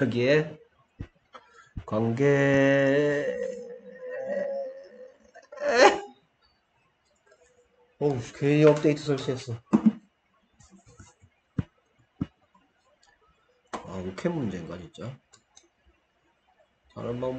여기에 관계 어 괜히 업데이트 설치했어. 아 이거 문제인가 진짜? 다른 방법